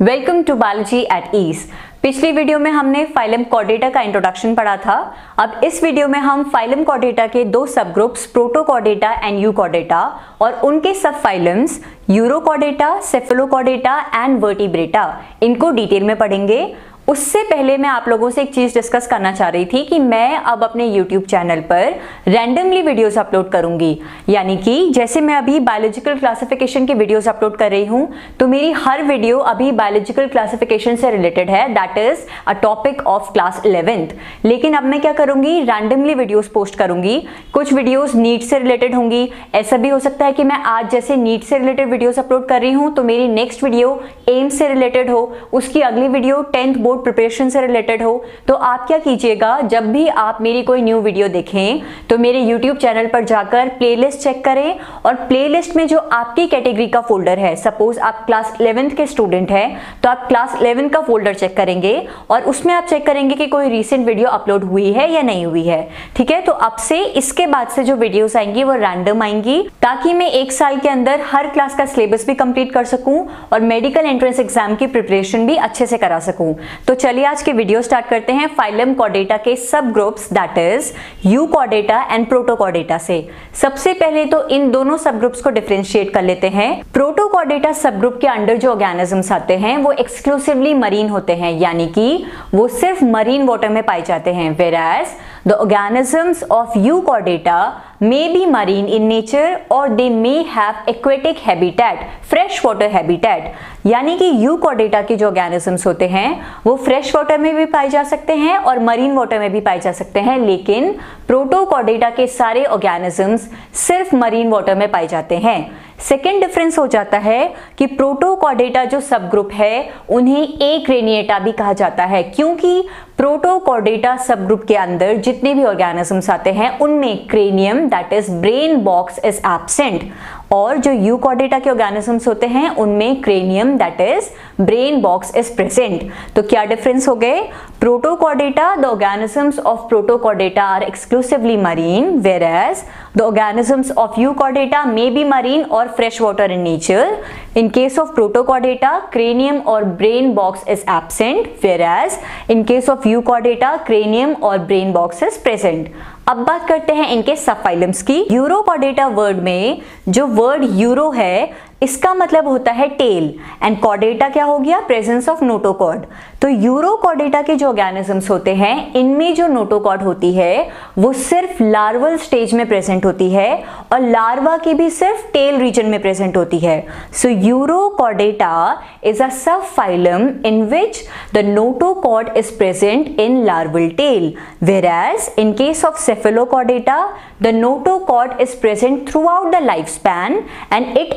Welcome to biology at ease पिछली video में हमने फाइलम कॉर्डेटा का इंट्रोडक्शन पढ़ा था। अब इस वीडियो में हम फाइलम कॉर्डेटा के दो subgroups protochordata and u euchordata और उनके subphylums urochordata cephalochordata and vertebrata इनको डिटेल में पढ़ेंगे। उससे पहले मैं आप लोगों से एक चीज़ डिस्कस करना चाह रही थी कि मैं अब अपने यूट्यूब चैनल पर रैंडमली वीडियोस अपलोड करूँगी। यानी कि जैसे मैं अभी बायोलॉजिकल क्लासिफिकेशन के वीडियोस अपलोड कर रही हूँ तो मेरी हर वीडियो अभी बायोलॉजिकल क्लासिफिकेशन से रिलेटेड है that is a topic of class eleventh लेकिन अब मैं क्या करूँगी? रैंडमली वीडियोज़ पोस्ट करूँगी। कुछ वीडियोज़ नीट से रिलेटेड होंगी। ऐसा भी हो सकता है कि मैं आज जैसे नीट से रिलेटेड वीडियोज़ अपलोड कर रही हूँ तो मेरी नेक्स्ट वीडियो एम्स से रिलेटेड हो। उसकी अगली वीडियो टेंथ बोर्ड प्रिपरेशन से रिलेटेड हो तो आप क्या कीजिएगा, जब भी आप मेरी कोई न्यू वीडियो देखें तो मेरे यूट्यूब चैनल पर जाकर प्लेलिस्ट चेक करें और प्लेलिस्ट में जो आपकी कैटेगरी का फोल्डर है सपोज़ आप क्लास इलेवेंथ के स्टूडेंट हैं तो आप क्लास इलेवेंथ का फोल्डर चेक करेंगे और उसमें आप चेक करेंगे कि कोई रिसेंट वीडियो अपलोड हुई है या नहीं हुई है, ठीक है? तो अब से इसके बाद से जो वीडियोस आएँगी, वो रैंडम आएँगी, ताकि मैं एक साल के अंदर हर क्लास का सिलेबस भी कंप्लीट कर सकूँ और मेडिकल एंट्रेंस एग्ज़ाम की प्रिपरेशन भी अच्छे से करा सकूँ। तो चलिए आज के वीडियो स्टार्ट करते हैं फाइलम कॉर्डेटा के subgroups that is euchordata and protochordata से। सबसे पहले तो इन दोनों सब ग्रुप्स को डिफ्रेंशिएट कर लेते हैं। प्रोटोकॉर्डेटा सब ग्रुप के अंडर जो ऑर्गेनिजम्स आते हैं, वो एक्सक्लूसिवली मरीन होते हैं, यानी कि वो सिर्फ़ मरीन वाटर में पाए जाते हैं whereas the organisms of euchordata may be marine in nature or they may have aquatic habitat, fresh water habitat. यानी कि यूकॉर्डेटा के जो ऑर्गेनिजम्स होते हैं, वो फ्रेश वाटर में भी पाए जा सकते हैं और मरीन वाटर में भी पाए जा सकते हैं, लेकिन प्रोटोकॉर्डेटा के सारे ऑर्गेनिजम्स सिर्फ़ मरीन वाटर में पाए जाते हैं। सेकेंड डिफरेंस हो जाता है कि प्रोटोकॉडेटा जो सब ग्रुप है, उन्हें एक रेनिएटा भी कहा जाता है, क्योंकि प्रोटोकॉर्डेटा सब ग्रुप के अंदर जितने भी ऑर्गेनिजम्स आते हैं, उनमें cranium that is brain box is absent और जो यूकॉर्डेटा के ऑर्गेनिजम्स होते हैं, उनमें cranium that is brain box is present तो क्या डिफरेंस हो गए? Protochordata the organisms of protochordata are exclusively marine whereas the organisms of euchordata may be marine और fresh water in nature in case of protochordata cranium और brain box is absent whereas in case of euchordata cranium और brain boxes present अब बात करते हैं इनके सबफाइलम्स की। Euro कॉडेटा word में जो वर्ड यूरो है इसका मतलब होता है टेल एंड कॉडेटा क्या हो गया? प्रेजेंस ऑफ़ नोटोकॉड तो यूरोकॉर्डेटा के जो ऑर्गेनिजम्स होते हैं, इनमें जो नोटोकॉड होती है, वो सिर्फ़ लार्वल स्टेज में प्रेजेंट होती है और लार्वा की भी सिर्फ़ टेल रीजन में प्रेजेंट होती है. सो urochordata is a subphylum in which the notochord is present in larval tail whereas in case of cephalochordata the notochord is present throughout the life span and it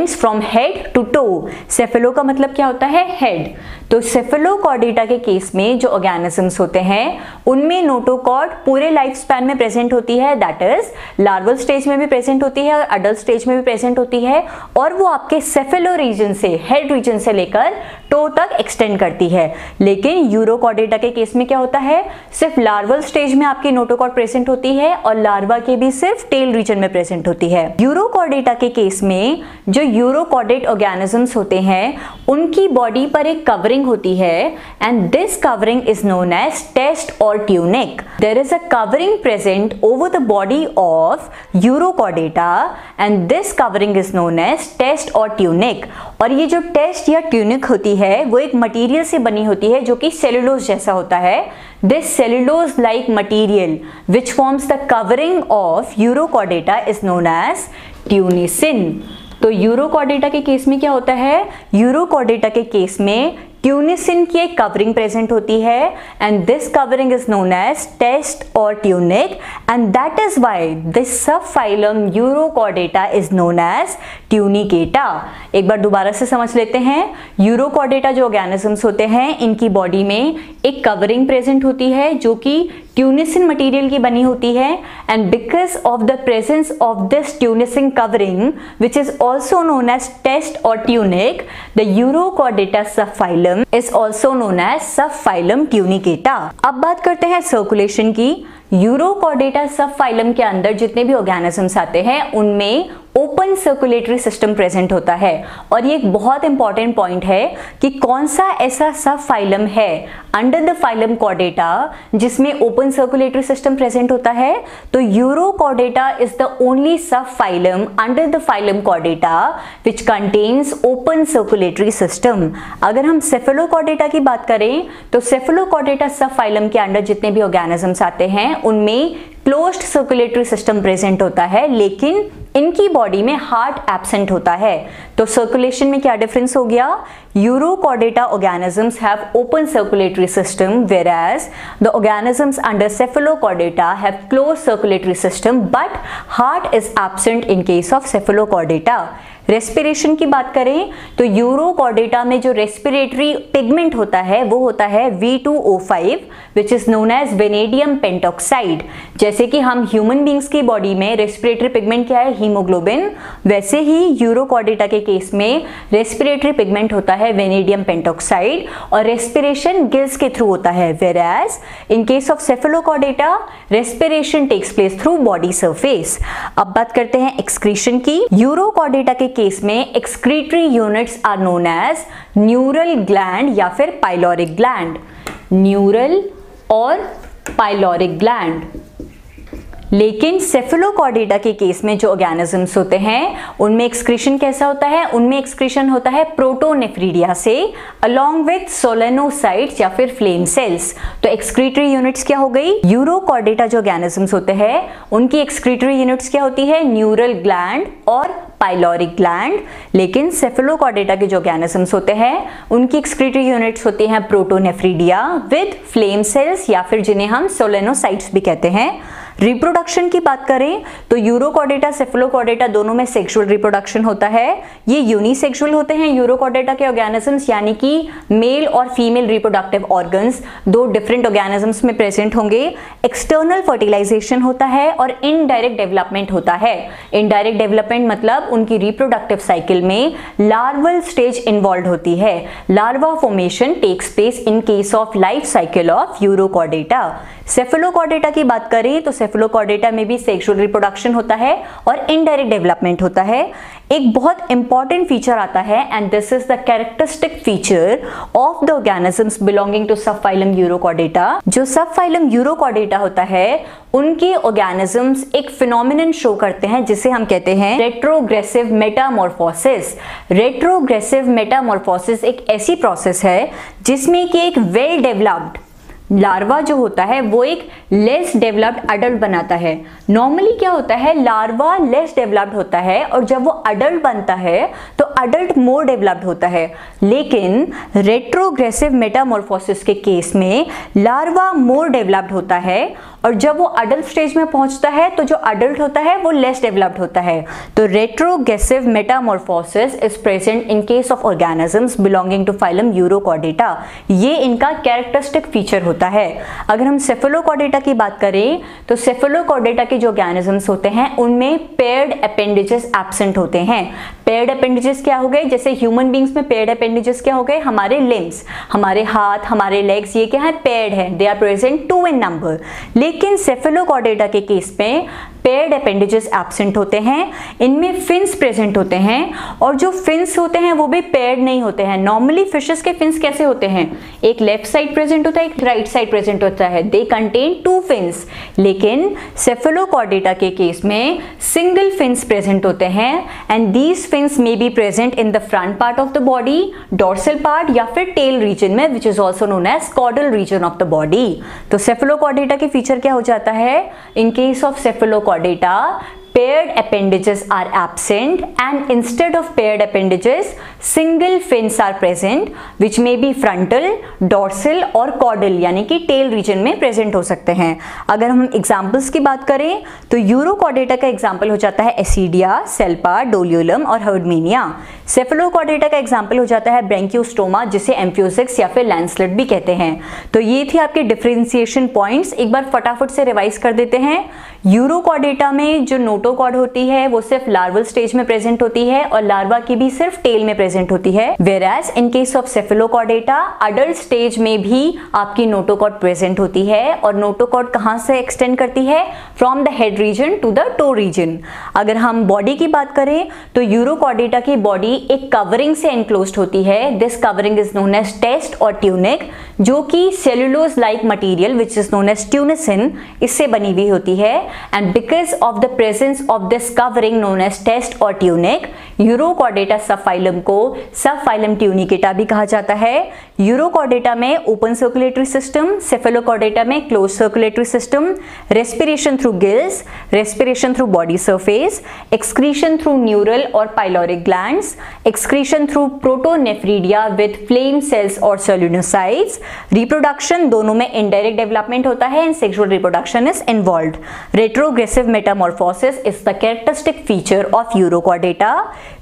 extends from head to toe cephalo का मतलब क्या होता है? Head तो Cephalochordata के case में जो organisms होते हैं, उनमें नोटोकॉर्ड पूरे लाइफ स्पैन में प्रेजेंट होती है. दैट इज़ लार्वल स्टेज में भी प्रेजेंट होती है और अडल्ट स्टेज में भी प्रेजेंट होती है और वो आपके सेफेलो रीजन से हेड रीजन से लेकर टो तक एक्सटेंड करती है. लेकिन यूरोकॉर्डेटा के केस में क्या होता है? सिर्फ़ लार्वल स्टेज में आपकी नोटोकॉर्ड प्रेजेंट होती है और लार्वा के भी सिर्फ़ टेल रीजन में प्रेजेंट होती है. यूरोकॉर्डेटा के केस में जो यूरोकॉर्डेट ऑर्गेनिजम्स होते हैं, उनकी बॉडी पर एक कवरिंग होती है and this covering is known as test और tunic there is a covering present over the body of urochordata and this covering is known as test और ट्यूनिक और ये जो टेस्ट या ट्यूनिक होती है, वो एक मटेरियल से बनी होती है, जो कि सेलुलोज जैसा होता है। This cellulose like material which forms the covering of urochordata is known as tunicin तो यूरोकॉर्डेटा के केस में क्या होता है? यूरोकॉर्डेटा के केस में ट्यूनिसिन की एक कवरिंग प्रेजेंट होती है and this covering is known as test और tunic and that is why this subphylum urochordata is known as tunicata एक बार दोबारा से समझ लेते हैं। यूरोकॉर्डेटा जो ऑर्गेनिजम्स होते हैं, इनकी बॉडी में एक कवरिंग प्रेजेंट होती है, जो कि ट्यूनिसिन मटेरियल की बनी होती है and because of the presence of this tunicin covering which is also known as test और tunic the urochordata subphylum is also known as subphylum tunicata अब बात करते हैं सर्कुलेशन की। यूरोकॉर्डेटा सब फाइलम के अंदर जितने भी ऑर्गेनिजम्स आते हैं, उनमें ओपन सर्कुलेटरी सिस्टम प्रेजेंट होता है। और ये एक बहुत इंपॉर्टेंट पॉइंट है कि कौन सा ऐसा सब फाइलम है, अंडर द फाइलम कॉर्डेटा जिसमें ओपन सर्कुलेटरी सिस्टम प्रेजेंट होता है। तो urochordata is the only subphylum, under the phylum chordata which contains open circulatory system अगर हम सेफेलोकॉर्डेटा की बात करें तो सेफेलोकॉर्डेटा सब फाइलम के अंडर जितने भी ऑर्गेनिजम्स आते हैं उनमें क्लोज्ड सर्कुलेटरी सिस्टम प्रेजेंट होता है लेकिन इनकी बॉडी में हार्ट एबसेंट होता है। तो सर्कुलेशन में क्या डिफरेंस हो गया? Urochordata organisms have open circulatory system whereas the organisms under cephalochordata have closed circulatory system but heart is absent in case of cephalochordata respiration की बात करें तो यूरोकॉर्डेटा में जो रेस्पिरेटरी पिगमेंट होता है, वो होता है V2O5 which is known as vanadium pentoxide जैसे कि हम ह्यूमन बींग्स की बॉडी में रेस्पिरेटरी पिगमेंट क्या है? हीमोग्लोबिन, वैसे ही यूरोकॉर्डेटा के केस में रेस्पिरेटरी पिगमेंट होता है वेनेडियम पेंटोक्साइड और रेस्पिरेशन गिल्स के थ्रू होता है whereas in case of cephalochordata respiration takes place through body surface अब बात करते हैं एक्सक्रीशन की। यूरोकॉर्डेटा के केस में excretory units are known as neural gland या फिर पाइलोरिक ग्लैंड न्यूरल और पाइलोरिक ग्लैंड लेकिन सेफिलोकॉर्डेटा के केस में जो ऑर्गेनिजम्स होते हैं, उनमें एक्सक्रीशन कैसा होता है? उनमें एक्सक्रीशन होता है प्रोटोनेफ्रीडिया से अलोंग विथ सोलेनोसाइट या फिर फ्लेम सेल्स तो एक्सक्रीटरी यूनिट्स क्या हो गई? यूरोकॉर्डेटा जो ऑर्गेनिजम्स होते हैं, उनकी एक्सक्रीटरी यूनिट्स क्या होती है? न्यूरल ग्लैंड और पाइलोरिक ग्लैंड लेकिन सेफेलोकॉर्डेटा के जो ऑर्गेनिजम्स होते हैं, उनकी एक्सक्रीटरी यूनिट्स होती हैं प्रोटोनेफ्रीडिया विद फ्लेम सेल्स या फिर जिन्हें हम सोलेनोसाइट्स भी कहते हैं। रिप्रोडक्शन की बात करें तो यूरोकॉर्डेटा सेफेलोकॉर्डेटा दोनों में सेक्सुअल रिप्रोडक्शन होता है। ये यूनिसेक्सुअल होते हैं यूरोकॉडेटा के ऑर्गेनिजम्स यानी कि मेल और फीमेल रिप्रोडक्टिव ऑर्गन्स दो डिफरेंट ऑर्गेनिजम्स में प्रेजेंट होंगे। एक्सटर्नल फर्टिलाइजेशन होता है और इनडायरेक्ट डेवलपमेंट होता है। इनडायरेक्ट डेवलपमेंट मतलब उनकी रिप्रोडक्टिव साइकिल में लार्वल स्टेज इन्वॉल्व होती है। Larva formation takes place in case of life cycle of urochordata cephalochordata की बात करें तो सेफेलोकॉर्डेटा में भी सेक्सुअल रिप्रोडक्शन होता है और इनडायरेक्ट डेवलपमेंट होता है। एक बहुत इंपॉर्टेंट फीचर आता है and this is the characteristic feature of the organisms belonging to sub phylum urochordata जो सब फाइलम यूरोकॉर्डेटा होता है, उनके ऑर्गेनिजम्स एक फिनोमिनन शो करते हैं, जिसे हम कहते हैं रेट्रोग्रेसिव मेटामॉर्फोसिस रेट्रोग्रेसिव मेटामॉर्फोसिस एक ऐसी प्रोसेस है जिसमें कि एक वेल डेवलप्ड लार्वा जो होता है, वो एक लेस डेवलप्ड अडल्ट बनाता है। नॉर्मली क्या होता है, लार्वा लेस डेवलप्ड होता है और जब वो अडल्ट बनता है तो अडल्ट मोर डेवलप्ड होता है। लेकिन रेट्रोग्रेसिव मेटामॉर्फोसिस के केस में लार्वा मोर डेवलप्ड होता है और जब वो अडल्ट स्टेज में पहुँचता है तो जो अडल्ट होता है, वो लेस डेवलप्ड होता है। तो retrogressive metamorphosis is present in case of organisms belonging to phylum urochordata ये इनका कैरेक्टरिस्टिक फीचर होता है अगर हम सेफेलोकॉर्डेटा की बात करें तो सेफेलोकॉर्डेटा के जो ऑर्गेनिजम्स होते हैं, उनमें पेयर्ड अपेंडेजेस एब्सेंट होते हैं। पेयर्ड अपेंडेजेस क्या हो गए? जैसे ह्यूमन बींग्स में पेयर्ड अपेंडेजेस क्या हो गए? हमारे लिम्स हमारे हाथ, हमारे लेग्स ये क्या है? पेयर्ड है। They are present two in number लेकिन सेफेलोकॉर्डेटा के केस में पेयर्ड अपेंडेजेस एब्सेंट होते हैं। इनमें फिन्स प्रेजेंट होते हैं और जो फिन्स होते हैं, वो भी पेयर्ड नहीं होते हैं। नॉर्मली फिशेस के फिन्स कैसे होते हैं? एक लेफ़्ट साइड प्रेजेंट होता है, एक राइट साइड प्रेजेंट होता है. दे कंटेन टू फिन्स लेकिन सेफेलोकॉर्डेटा के केस में सिंगल फिन्स प्रेजेंट होते हैं. And these fins may be present in the front part of the body dorsal part या फिर टेल रीजन में which is also known as caudal region of the body तो Cephalochordata के feature क्या हो जाता है? In case of cephalochordata paired appendages are absent and instead of paired appendages, single fins are present, which may be frontal, dorsal और caudal, यानी कि tail region में present हो सकते हैं। अगर हम examples की बात करें तो यूरोकॉर्डेटा का example हो जाता है एसिडिया, सेल्पा, डोलियोलम और हर्डमीनिया। सेफेलोकॉर्डेटा का एग्ज़ाम्पल हो जाता है ब्रेंक्योस्टोमा, जिसे एम्फ्यूसिक्स या फिर लैंसलेट भी कहते हैं। तो ये थे आपके डिफ्रेंसिएशन पॉइंट्स एक बार फटाफट से रिवाइज कर देते हैं। यूरोकॉर्डेटा में जो नोटो नोटोकॉड होती है, वो सिर्फ़ लार्वल स्टेज में प्रेजेंट होती है और लार्वा की भी सिर्फ़ टेल में प्रेजेंट होती है। Whereas in case of cephalochordata adult stage में भी आपकी नोटोकॉड प्रेजेंट होती है और नोटोकॉड कहाँ से एक्सटेंड करती है? From the head region to the toe region अगर हम बॉडी की बात करें तो यूरोकॉडेटा की बॉडी एक कवरिंग से एनक्लोज होती है। This covering is known as test और ट्यूनिक जो कि cellulose like material which is known as tunicin इससे बनी हुई होती है। And because of the presence of this covering known as test और ट्यूनिक यूरोकॉडेटा सब फाइलम को सब फाइलम ट्यूनिकेटा भी कहा जाता है। यूरोकॉडेटा में ओपन सर्कुलेटरी सिस्टम सेफेलोकॉडेटा में close circulatory system respiration through gills respiration through body surface excretion through neural और pyloric glands excretion through protonephridia with flame cells और सेल्यूनोसाइट्स रिप्रोडक्शन दोनों में इनडायरेक्ट डेवलपमेंट होता है and sexual reproduction is involve retrogressive metamorphosis is the characteristic feature of urochordata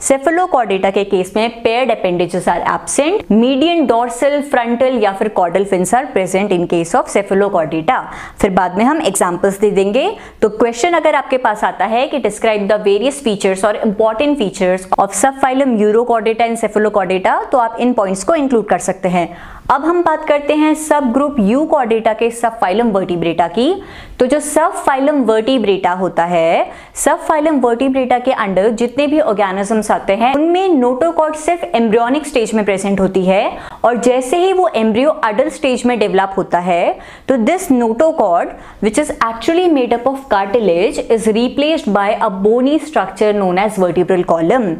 cephalochordata के case में paired appendages are absent median dorsal frontal या फिर caudal fins are present in case of Cephalochordata फिर बाद में हम एग्जांपल्स दे देंगे। तो क्वेश्चन अगर आपके पास आता है कि डिस्क्राइब द वेरियस फीचर्स और important features of sub phylum urochordata and cephalochordata तो आप इन पॉइंट्स को इंक्लूड कर सकते हैं। अब हम बात करते हैं सब ग्रुप यू कॉर्डेटा के सब फाइलम वर्टिब्रेटा की। तो जो सब फाइलम वर्टिब्रेटा होता है सब फाइलम वर्टिब्रेटा के अंडर जितने भी ऑर्गेनिजम्स आते हैं, उनमें नोटोकॉड सिर्फ़ एम्ब्रियोनिक स्टेज में प्रेजेंट होती है और जैसे ही वो एम्ब्रियो अडल्ट स्टेज में डेवलप होता है तो this notochord which is actually made up of cartilage is replaced by a bony structure known as vertebral column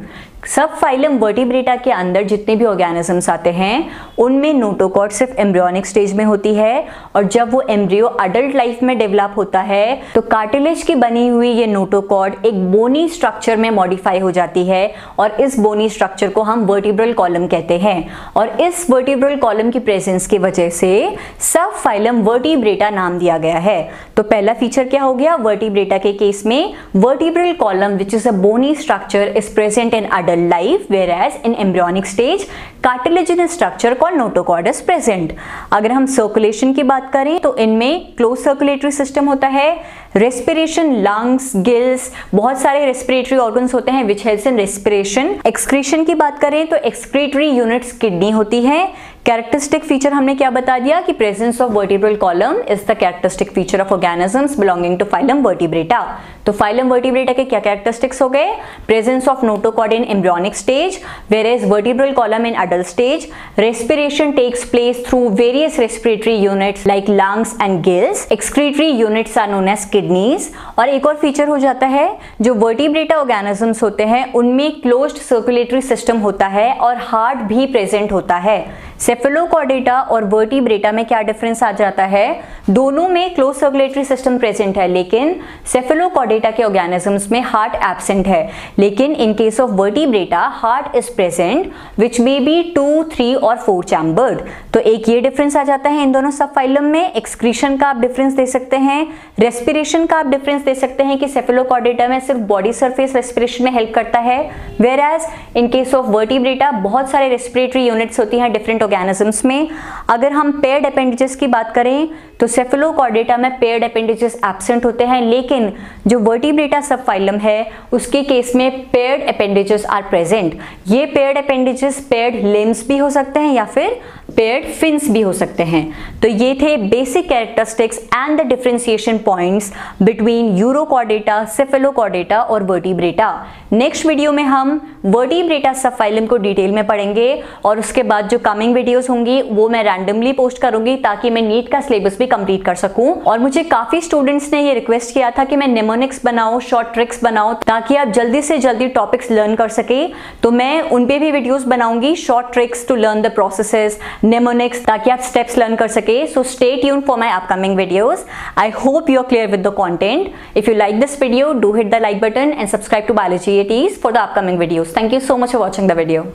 sub phylum vertebrata के अंदर जितने भी ऑर्गेनिजम्स आते हैं, उनमें नोटोकॉड सिर्फ़ एम्ब्रियोनिक स्टेज में होती है और जब वो एम्ब्रियो अडल्ट लाइफ में डेवलप होता है तो कार्टिलेज की बनी हुई ये नोटोकॉड एक बोनी स्ट्रक्चर में मॉडिफाई हो जाती है और इस बोनी स्ट्रक्चर को हम वर्टिब्रल कॉलम कहते हैं और इस वर्टिब्रल कॉलम की प्रेजेंस की वजह से सब फाइलम वर्टिब्रेटा नाम दिया गया है। तो पहला फीचर क्या हो गया? वर्टिब्रेटा के केस में vertebral column which is a bony structure is present in adult life whereas in embryonic stage cartilaginous structure called notochord is present. अगर हम circulation की बात करें तो इनमें closed circulatory system होता है रेस्पिरेशन लंग्स गिल्स बहुत सारे रेस्पिरेटरी ऑर्गन्स होते हैं which helps in respiration excretion की बात करें तो एक्सक्रीटरी यूनिट्स किडनी होती है. कैरेक्टरिस्टिक फीचर हमने क्या बता दिया? कि presence of vertebral column is the characteristic feature of organisms belonging to phylum vertebrata तो फाइलम वर्टिब्रेटा के क्या कैरेक्टरिस्टिक्स हो गए? Presence of notochord in embryonic stage whereas vertebral column in adult stage respiration takes place through various respiratory units like lungs and gills excretory units are known as kidneys और एक और feature हो जाता है, जो vertebrata organisms होते हैं, उनमें क्लोज्ड सर्कुलेटरी सिस्टम होता है और हार्ट भी प्रेजेंट होता है। सेफेलोकॉर्डेटा और वर्टिब्रेटा में क्या डिफरेंस आ जाता है? दोनों में क्लोज सर्कुलेटरी सिस्टम प्रेजेंट है, लेकिन सेफेलोकॉर्डेटा के ऑर्गेनिजम्स में हार्ट एब्सेंट है। लेकिन in case of vertebrata heart is present which may be two three और फोर चैम्बर्ड तो एक ये डिफरेंस आ जाता है इन दोनों सब फाइलम में। एक्सक्रीशन का आप डिफरेंस दे सकते हैं। रेस्पिरेशन का आप डिफरेंस दे सकते हैं कि सेफेलोकॉर्डेटा में सिर्फ़ बॉडी सर्फेस रेस्पिरेशन में हेल्प करता है। Whereas in case of vertebrata बहुत सारे रेस्पिरेटरी यूनिट्स होती हैं डिफरेंट ऑर्गेनिजम्स में। अगर हम पेड अपेंडेजेस की बात करें तो सेफेलोकॉर्डेटा में पेयर्ड अपेंडेजेस एबसेंट होते हैं, लेकिन जो वर्टिब्रेटा सब फाइलम है, उसके केस में पेयर्ड अपेंडेजेस आर प्रेजेंट ये पेयर्ड अपेंडेजेस पेयर्ड लिम्स भी हो सकते हैं या फिर पेयर्ड फिन्स भी हो सकते हैं. तो ये थे basic characteristics and the differentiation points between Urochordata Cephalochordata और वर्टिब्रेटा नेक्स्ट वीडियो में हम वर्टिब्रेटा सब फाइलम को डिटेल में पढ़ेंगे और उसके बाद जो कमिंग वीडियोस होंगी, वो मैं रैंडमली पोस्ट करूँगी ताकि मैं नीट का सिलेबस भी कंप्लीट कर सकूँ। और मुझे काफ़ी स्टूडेंट्स ने ये रिक्वेस्ट किया था कि मैं निमोनिक्स बनाऊँ शॉर्ट ट्रिक्स बनाऊँ, ताकि आप जल्दी से जल्दी टॉपिक्स लर्न कर सके। तो मैं उन पे भी वीडियोस बनाऊँगी short tricks to learn the processes mnemonics, ताकि आप स्टेप्स लर्न कर सके। So stay tune for my upcoming videos I hope you are clear with the content if you like this video, do hit the like button and subscribe to biology ATs for the upcoming videos. Thank you so much for watching the video.